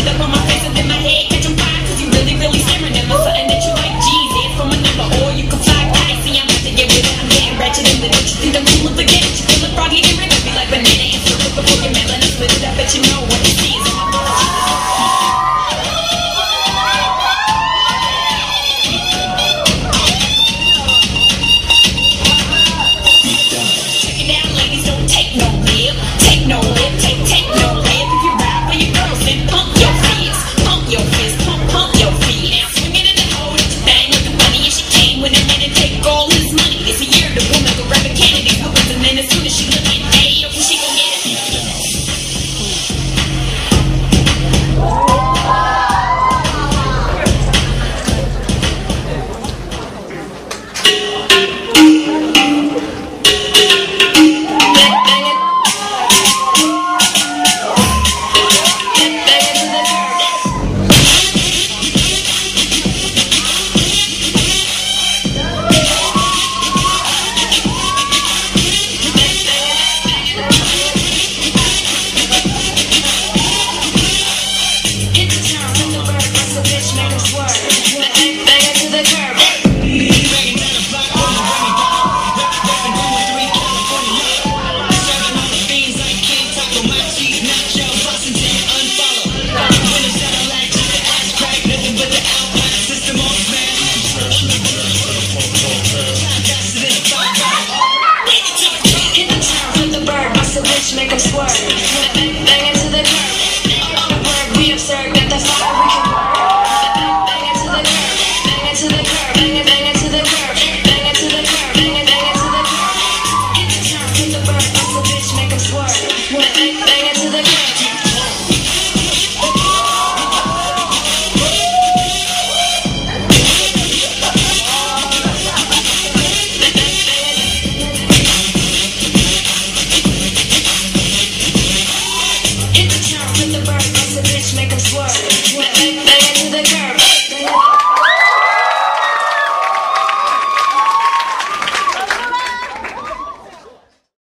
shit up on. my Thank you. to the curb, bust a bitch, make him swerve. Lay it to the curve.